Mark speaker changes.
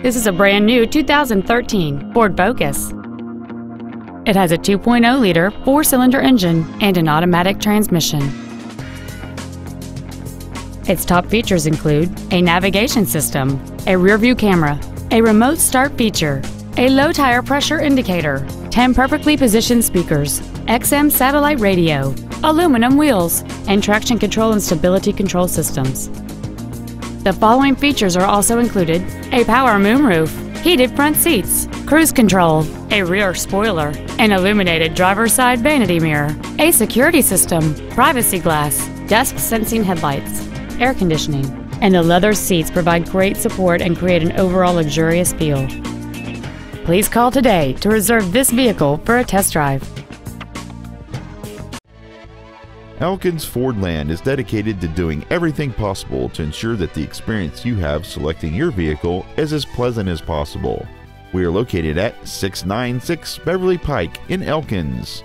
Speaker 1: This is a brand new 2013 Ford Focus. It has a 2.0-liter four-cylinder engine and an automatic transmission. Its top features include a navigation system, a rear-view camera, a remote start feature, a low tire pressure indicator, 10 perfectly positioned speakers, XM satellite radio, aluminum wheels, and traction control and stability control systems. The following features are also included a power moonroof, heated front seats, cruise control, a rear spoiler, an illuminated driver's side vanity mirror, a security system, privacy glass, dusk sensing headlights, air conditioning, and the leather seats provide great support and create an overall luxurious feel. Please call today to reserve this vehicle for a test drive.
Speaker 2: Elkins Fordland is dedicated to doing everything possible to ensure that the experience you have selecting your vehicle is as pleasant as possible. We are located at 696 Beverly Pike in Elkins.